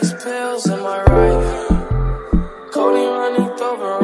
Six pills in my right. Cody running over.